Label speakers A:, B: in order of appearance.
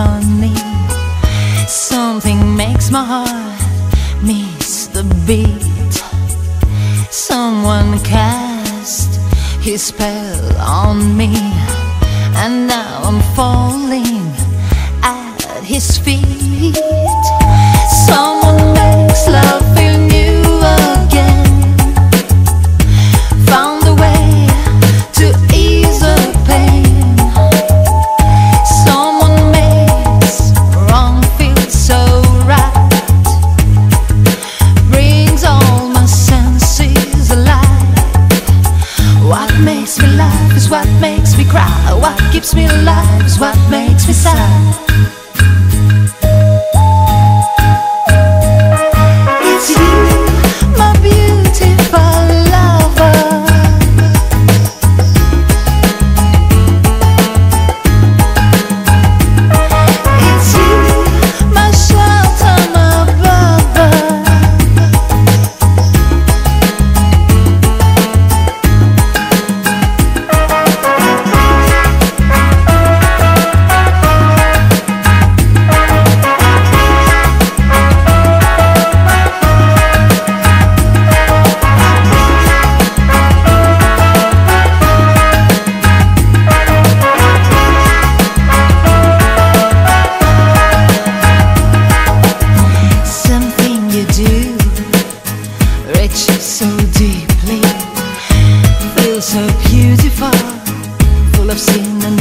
A: Funny. Something makes my heart miss the beat. Someone cast his spell on me, and now I'm falling at his feet. Makes me laugh is what makes me cry. What keeps me alive is what makes me sad. reaches so deeply, feels so beautiful, full of sin and